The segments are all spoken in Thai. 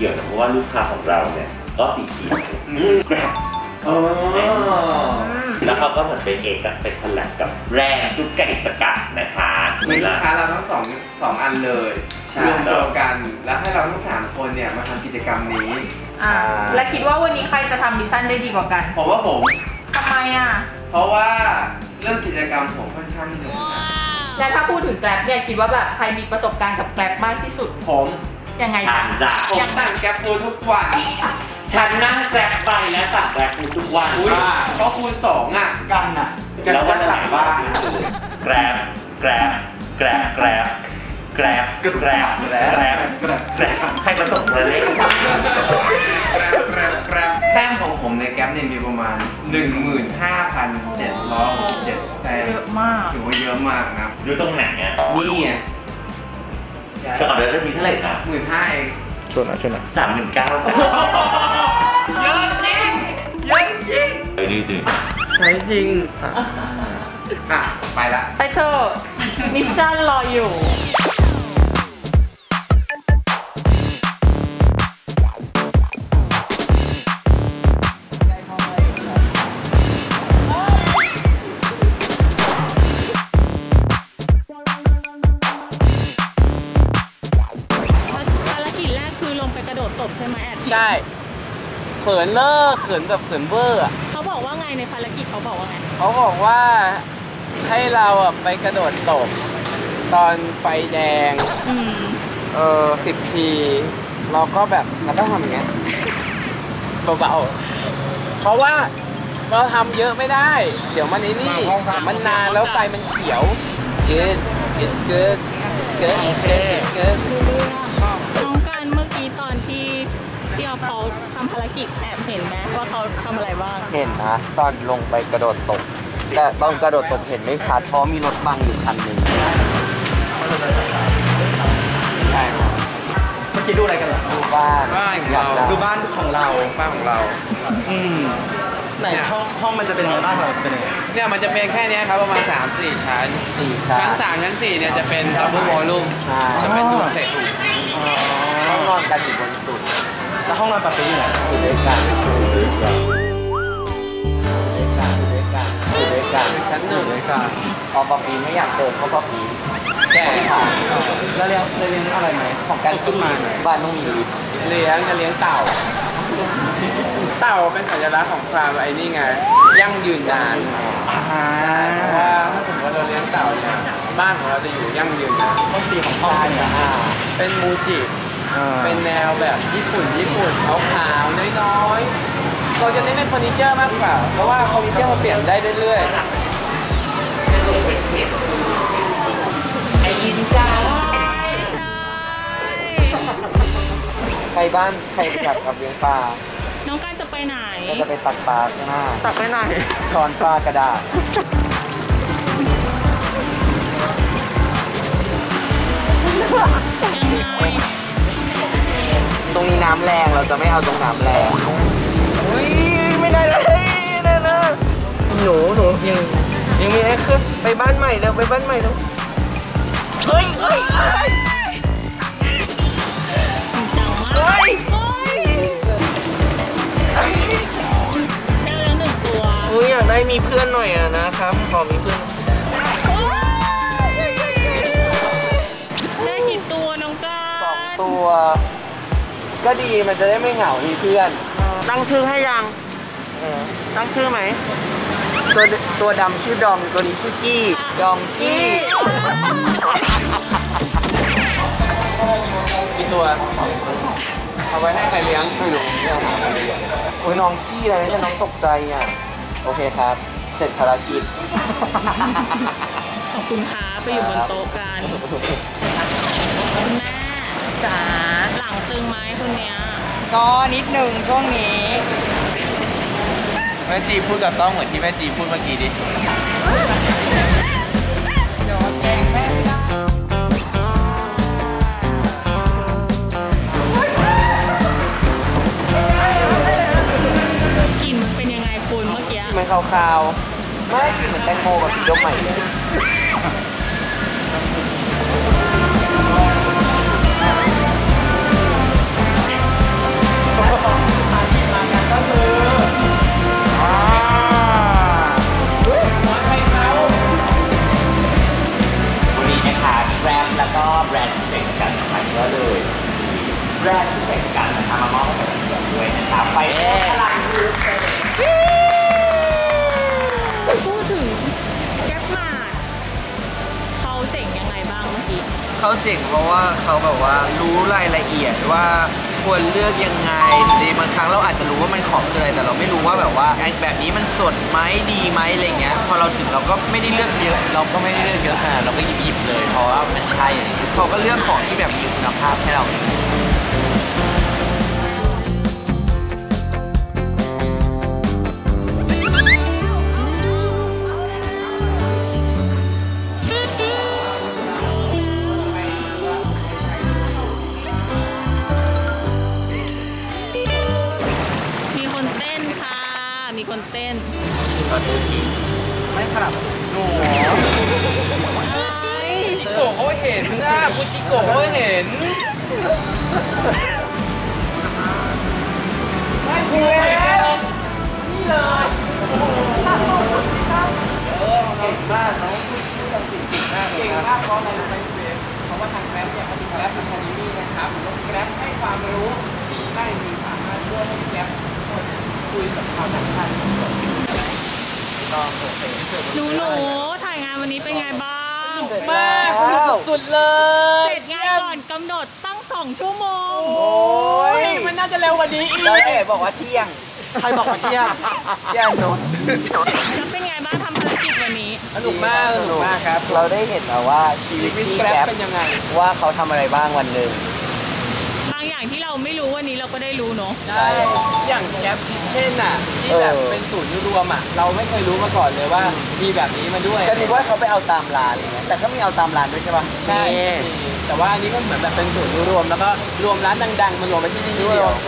เราใส่สีเขียวเนี่ยเพราะว่าลูกค้าของเราเนี่ยก็สีเขียว Grab อ๋อแล้วเขาก็เหมือนเป็นเอ็กซ์กับเป็น collab กับแบรนด์ซุปไก่สกัดนะคะมีลูกค้าเราทั้งสองสองอันเลยใช่รวมตัวกันแล้วให้เราทั้งสามคนเนี่ยมาทำกิจกรรมนี้อ่าและคิดว่าวันนี้ใครจะทำ mission ได้ดีกว่ากัน ผมว่าผมทำไมอะ เพราะว่าเรื่องกิจกรรมผมค่อนข้างเหนื่อยนะและถ้าพูดถึง Grab เนี่ยคิดว่าแบบใครมีประสบการณ์กับ Grab มากที่สุดผม ยังไงฉัจ๊ะนจ้ะผมตั้งแก๊ปฟูดทุกวันฉันนั่งแกร็บไปแล้วสั่งแกร็บทุกวันอุ้ยเพราะคูณสองอะกันอะกันแล้วก็วันไหนสั่งบ้าบ้างแกร็บแกร็บแกร็บแกร็บแกร็บแกร็บแกร็บแกร็บแกร็บใครประสบมาเลย แกร็บแกร็บแกร็บแต้มของผมในแก๊ปเนี่ยมีประมาณ 15,767แต้มเยอะมาก ถือว่าเยอะมากนะ อยู่ตรงไหนอะ นี่ไง ก่อนเดือนมีเท่าไหร่นะหมื่นห้าเองช่วยหน่อยช่วยหน่อยสามหมื่นเก้าจ้ะเยอะจริงเยอะจริงเออดีจริงใช่จริงอะไปละ ไปเถอะมิชชั่นรออยู่ เขินเลิกเขินแบบเขินเวอร์อะเขาบอกว่าไงในภารกิจเขาบอกว่าไงเขาบอกว่าให้เราอะไปกระโดดตบตอนไฟแดง อืมเออสิบที เราก็แบบเราก็ทำอย่างเงี้ยเบาๆเพราะว่าเราทำเยอะไม่ได้ เดี๋ยวมันไอ้นี่มันนานแล้วไฟมันเขียว good it's good it's good it's good it's good น้องการเมื่อกี้ตอนที่ที่เอาเขาทำภาร กิจแอบเห็นไหมว่าเขาทำอะไรบ้าง เห็นนะตอนลงไปกระโดดตบแต่ตอนกระโดดตบเห็นไม่ชัดเพราะมีรถบังอยู่คันหนึ่งใช่เมื่อกี้ดูอะไรกันเหรอดูบ้านบ้านของอยากเราได้ดูบ้านของเรา บ้านของเรา อืมไหนห้องห้องมันจะเป็นยังไงบ้านของเราจะเป็นยังไงเนี่ยมันจะเป็นแค่เนี้ยครับประมาณ 3 4 ชั้น สี่ชั้นชั้น3ชั้น4เนี่ยจะเป็นดับเบิลวอลลุ่มใช่จะเป็นดูเตะห้องนอนกันอยู่บนสุด แล้วห้องนอนปาร์ตี้อยู่ไหนอยู่ด้วยกันอยู่ด้วยกันอยู่ด้วยกันอยู่ด้วยกันชั้นหนึ่งด้วยกันพอปอปีไม่อยากเดินเขาปอปีแก่แล้วเลี้ยงเลี้ยงอะไรไหมของการขึ้นมาบ้านต้องมีเลี้ยงจะเลี้ยงเต่า เต่าเป็นสัญลักษณ์ของความไอ้นี่ไง ยั่งยืนนานอาเพราะว่าถ้าสมมติว่าเราเลี้ยงเต่าเนี่ยบ้านของเราจะอยู่ยั่งยืนนานห้องสีของห้องเป็นยังไงเป็นมูจิ เป็นแนวแบบญี่ปุ่นญี่ปุ่นขาวๆน้อยๆเราจะเน้นเป็นเฟอร์นิเจอร์มากกว่า เพราะว่าเฟอร์นิเจอร์มันเปลี่ยนได้เรื่อยไอ้ยินจ้าใครบ้านใครอยากกับเลี้ยงปลา น้องการจะไปไหน ก็จะไปตักปลาข้างหน้า ตักไปไหนช้อนปลากระดาษำแรงเราจะไม่เอาตรงน้ำแรงอุ้ยไม่ได้เลยไม่ได้เลยหนูหนูยังยังมีไอ้คือไปบ้านใหม่เร็วไปบ้านใหม่เร็วเฮ้ยเฮ้ยเฮ้ยจังมากเฮ้ยเฮ้ยได้แล้วหนึ่งตัวอุ้ยอยากได้มีเพื่อนหน่อยอะนะครับขอมีเพื่อนได้กี่ตัวน้องการสองตัว ก็ดีมันจะได้ไม่เหงามีเพื่อนตั้งชื่อให้ยังเออตั้งชื่อไหม ตัวตัวดำชื่อดอมตัวนี้ชื่อกี้ ดอมกี้ กี่ตัว เอาไว้ให้ใครเลี้ยงไม่รู้ไม่เอามาเลี้ยงโอ้ยน้องขี้อะไรเนี่ยน้องตกใจอะ โอเคครับ เสร็จภารกิจ ขอบคุณค่ะไปอยู่บนโต๊ะกัน ก็นิดหนึ่งช่วงนี้ๆแม่จีพูดกับต้องเหมือนที่แม่จีพูดเมื่อกี้ดิโดนแกล้งแม่ไม่ได้กลิ่นมันเป็นยังไงคุณเมื่อกี้มันคาวๆไม่เหมือนแตงโมกับสีดมใหม่ เป็นกันนะคะมามอบให้กับทุกคนด้วยนะคะไปพลังยูเซพูดถึงแก๊ปมาดเขาเจ๋งยังไงบ้างเมื่อกี้เขาเจ๋งเพราะว่าเขาแบบว่ารู้รายละเอียดว่าควรเลือกยังไงจริงๆบางครั้งเราอาจจะรู้ว่ามันของคืออะไรแต่เราไม่รู้ว่าแบบว่าไอ้แบบนี้มันสดไหมดีไหมอะไรเงี้ยพอเราถึงเราก็ไม่ได้เลือกเยอะ เราก็ไม่ได้เลือกเยอะขนาดเราก็หยิบหยิบๆเลย เพราะว่ามันใช่อะไรอย่างเงี้ยเขาก็เลือกของที่แบบมีคุณภาพให้เรา มีคนเต้นไม่ครับหนูอะไรจิโกะเขาเห็นนะคุณจิโกะเขาเห็นไม่คุยนี่เลยเก่งมากน้องพูดพูดคำจริงๆมากเลยเก่งครับมากเพราะอะไรรู้ไหมคุณเวฟเพราะว่าทางแกร็บเนี่ยเขาเป็นแกร็บเป็นคานิมี่นะครับรถแกร็บให้ความรู้ดีไม่ดีสามารถช่วยให้แกร็บทุกคนเนี่ย คุยกับชาวต่างชาติหนูหนูถ่ายงานวันนี้เป็นไงบ้างมากสนุกสุดๆเลเสยร็จงานก่อนกำหนดตั้งสองชั่วโมง โอ้ยมันน่าจะเร็วกว่านี้อีกเราเอ๋บอกว่าเที่ยง ใครบอกว่าเที่ยงเที่ยงหนูแล้วเป็นไงบ้างทำภารกิจวันนี้ สนุกมากสนุกมากครับ เราได้เห็นแล้วว่าชีชีวิตวิตพี่แกร็บแก๊ปเป็นยังไง ว่าเขาทำอะไรบ้างวันหนึ่ง บางอย่างที่เราไม่รู้วันนี้ เราก็ได้รู้เนาะใช่อย่างแกร็บคิทเช่นอะ ที่แบบเออเป็นศูนย์รวมอะ เราไม่เคยรู้มาก่อนเลยว่ามีแบบนี้มาด้วยก็นึกว่าเขาไปเอาตามร้านอะไรเงี้ยแต่ก็มีเอาตามร้านด้วยใช่ปะใช่มีแต่ว่าอันนี้ก็เหมือนแบบเป็นศูนย์รวมแล้วก็รวมร้านดังๆมารวมไว้ที่นี่เดียวโ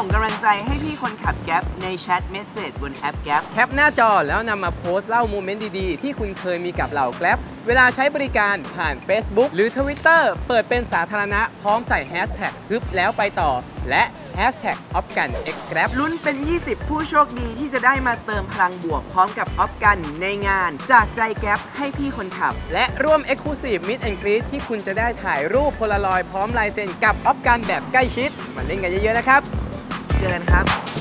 ส่งกำลังใจให้พี่คนขับ Grab ใน chat message บนแอป Grab แคปหน้าจอแล้วนำมาโพสต์เล่า moment ดีๆ ที่คุณเคยมีกับเหล่า Grab เวลาใช้บริการผ่าน Facebook หรือ Twitter เปิดเป็นสาธารณะพร้อมใส่แฮชแท็กฮึบแล้วไปต่อ และแฮชแท็กออฟกัน x Grab ลุ้นเป็น 20 ผู้โชคดีที่จะได้มาเติมพลังบวกพร้อมกับออฟกันในงาน จากใจ Grab ให้พี่คนขับ และร่วม Exclusive Meet and Greet ที่คุณจะได้ถ่ายรูปโพลารอยด์พร้อมลายเซ็นกับออฟกันแบบใกล้ชิด มาเล่นกันเยอะๆนะครับ เจอกันครับ